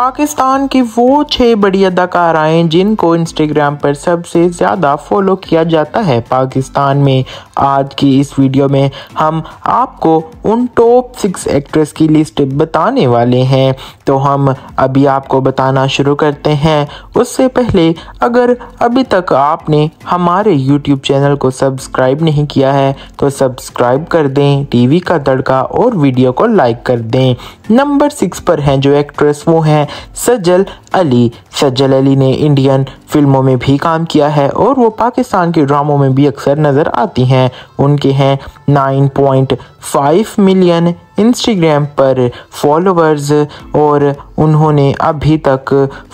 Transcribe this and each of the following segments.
पाकिस्तान की वो छह बड़ी अदाकाराएँ जिनको इंस्टाग्राम पर सबसे ज़्यादा फॉलो किया जाता है पाकिस्तान में। आज की इस वीडियो में हम आपको उन टॉप सिक्स एक्ट्रेस की लिस्ट बताने वाले हैं। तो हम अभी आपको बताना शुरू करते हैं। उससे पहले अगर अभी तक आपने हमारे यूट्यूब चैनल को सब्सक्राइब नहीं किया है तो सब्सक्राइब कर दें टीवी का तड़का और वीडियो को लाइक कर दें। नंबर सिक्स पर हैं जो एक्ट्रेस वो हैं, सजल अली। सज्जल अली ने इंडियन फ़िल्मों में भी काम किया है और वो पाकिस्तान के ड्रामों में भी अक्सर नज़र आती हैं। उनके हैं 9.5 मिलियन इंस्टाग्राम पर फॉलोअर्स और उन्होंने अभी तक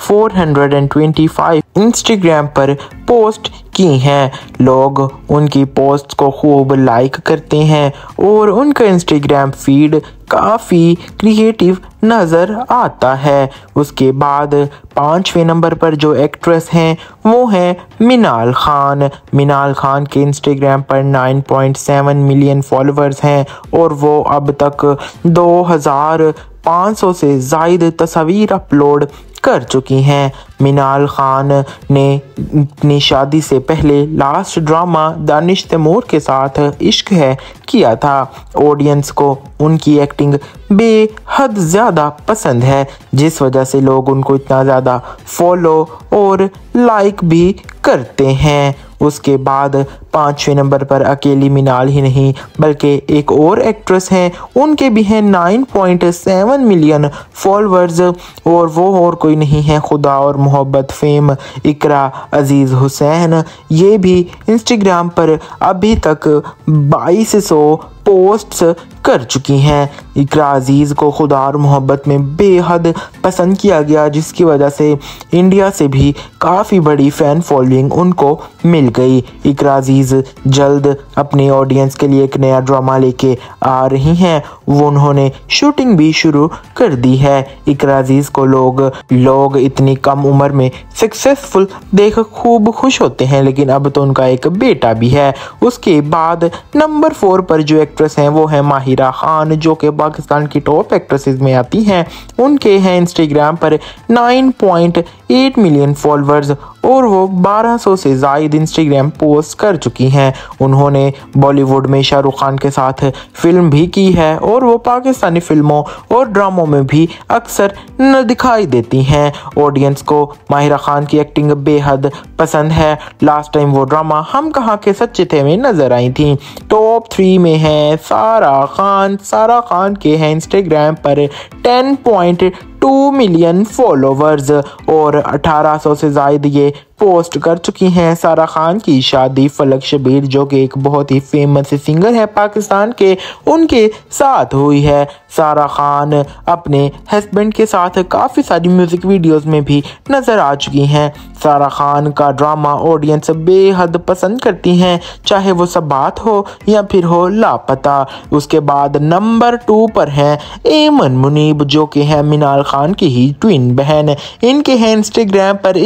425 इंस्टाग्राम पर पोस्ट की हैं। लोग उनकी पोस्ट को खूब लाइक करते हैं और उनका इंस्टाग्राम फ़ीड काफ़ी क्रिएटिव नज़र आता है। उसके बाद पाँचवें नंबर पर जो एक्ट्रेस हैं, वो हैं मिनाल खान। मिनाल खान के इंस्टाग्राम पर 9.7 मिलियन फॉलोअर्स हैं और वो अब तक 2000 500 से ज़ायद तस्वीर अपलोड कर चुकी हैं। मिनाल खान ने अपनी शादी से पहले लास्ट ड्रामा दानिश तैमूर के साथ इश्क है किया था। ऑडियंस को उनकी एक्टिंग बेहद ज़्यादा पसंद है, जिस वजह से लोग उनको इतना ज़्यादा फॉलो और लाइक भी करते हैं। उसके बाद पाँचवें नंबर पर अकेली मिनाल ही नहीं, बल्कि एक और एक्ट्रेस हैं। उनके भी हैं 9.7 मिलियन फॉलोअर्स और वो और कोई नहीं है, खुदा और मोहब्बत फेम इकरा, अज़ीज़ हुसैन। ये भी इंस्टाग्राम पर अभी तक 2200 पोस्ट्स कर चुकी हैं। इकरा अज़ीज़ को खुदा और मोहब्बत में बेहद पसंद किया गया, जिसकी वजह से इंडिया से भी काफ़ी बड़ी फ़ैन फॉलोइंग उनको मिल गई। इकरा अज़ीज़ जल्द अपने ऑडियंस के लिए एक नया ड्रामा लेके आ रही हैं उन्होंने शूटिंग भी शुरू कर दी है। इकरा अज़ीज़ को लोग लोग इतनी कम उम्र में सक्सेसफुल देख खूब खुश होते हैं, लेकिन अब तो उनका एक बेटा भी है। उसके बाद नंबर फोर पर जो एक्ट्रेस हैं, वो है माहिरा खान, जो कि पाकिस्तान की टॉप एक्ट्रेसेस में आती हैं। उनके हैं इंस्टाग्राम पर 9.8 मिलियन फॉलोअर्स और वो 1200 से ज़ायद इंस्टाग्राम पोस्ट कर चुकी हैं। उन्होंने बॉलीवुड में शाहरुख खान के साथ फ़िल्म भी की है और वो पाकिस्तानी फ़िल्मों और ड्रामों में भी अक्सर न दिखाई देती हैं। ऑडियंस को माहिरा खान की एक्टिंग बेहद पसंद है। लास्ट टाइम वो ड्रामा हम कहाँ के सच्चे थे में नज़र आई थी। टॉप थ्री में है सारा खान। सारा खान के हैं इंस्टाग्राम पर ten point two million followers और 1800 से ज़ायद ये पोस्ट कर चुकी हैं। सारा खान की शादी फलक शबीर, जो कि एक बहुत ही फ़ेमस सिंगर है पाकिस्तान के, उनके साथ हुई है। सारा खान अपने हस्बैंड के साथ काफ़ी सारी म्यूज़िक वीडियोस में भी नज़र आ चुकी हैं। सारा खान का ड्रामा ऑडियंस बेहद पसंद करती हैं, चाहे वो सब बात हो या फिर हो लापता। उसके बाद नंबर टू पर हैं एमन मुनीब जो कि है मिनाल खान की ही ट्विन बहन। इनके हैं इंस्टाग्राम पर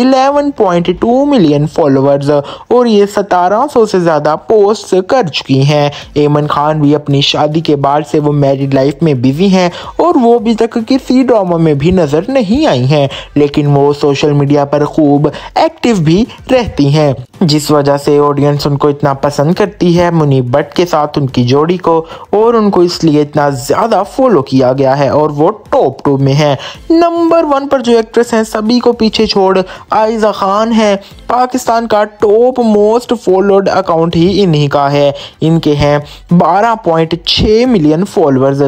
11.2 मिलियन फॉलोअर्स और ये सतारह सौ से ज़्यादा पोस्ट कर चुकी हैं। एमन खान भी अपनी शादी के बाद से वो मैरिड लाइफ में बिज़ी हैं, और वो अभी तक किसी ड्रामा में भी नज़र नहीं आई हैं, लेकिन वो सोशल मीडिया पर खूब एक्टिव भी रहती हैं। जिस वजह से ऑडियंस उनको इतना पसंद करती है मुनीब भट्ट के साथ उनकी जोड़ी को, और उनको इसलिए इतना ज़्यादा फॉलो किया गया है, और वो टॉप टू में है। नंबर वन पर जो एक्ट्रेस हैं, सभी को पीछे छोड़, आयजा खान है। पाकिस्तान का टॉप मोस्ट फॉलोड अकाउंट ही इन्हीं का है। इनके हैं 12.6 मिलियन फॉलोअर्स।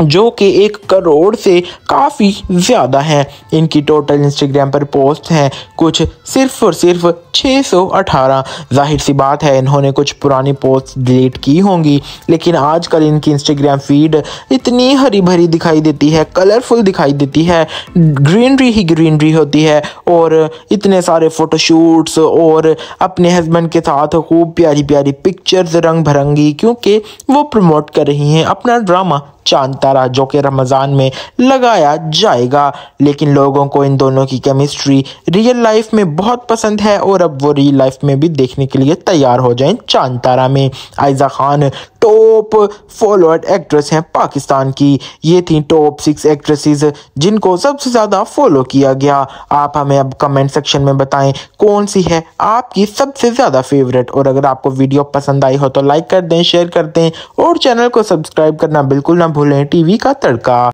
जो कि एक करोड़ से काफ़ी ज़्यादा हैं। इनकी टोटल इंस्टाग्राम पर पोस्ट हैं कुछ सिर्फ़ और सिर्फ़ 618 ज़ाहिर सी बात है, इन्होंने कुछ पुरानी पोस्ट डिलीट की होंगी, लेकिन आजकल इनकी इंस्टाग्राम फ़ीड इतनी हरी भरी दिखाई देती है कलरफुल दिखाई देती है ग्रीनरी ही ग्रीनरी होती है, और इतने सारे फ़ोटोशूट्स और अपने हस्बैंड के साथ खूब प्यारी प्यारी पिक्चर्स रंग भरंगी क्योंकि वो प्रमोट कर रही हैं अपना ड्रामा चाँद तारा जो कि रमज़ान में लगाया जाएगा। लेकिन लोगों को इन दोनों की केमिस्ट्री रियल लाइफ में बहुत पसंद है और अब वो रियल लाइफ में भी देखने के लिए तैयार हो जाएँ चाँद तारा में। Ayeza Khan top followed actress हैं पाकिस्तान की। ये थी टॉप सिक्स एक्ट्रेसेस जिनको सबसे ज़्यादा फॉलो किया गया। आप हमें अब कमेंट सेक्शन में बताएँ कौन सी है आपकी सबसे ज़्यादा फेवरेट और अगर आपको वीडियो पसंद आई हो तो लाइक कर दें शेयर कर दें और चैनल को सब्सक्राइब करना बिल्कुल ना भूलें टीवी का तड़का।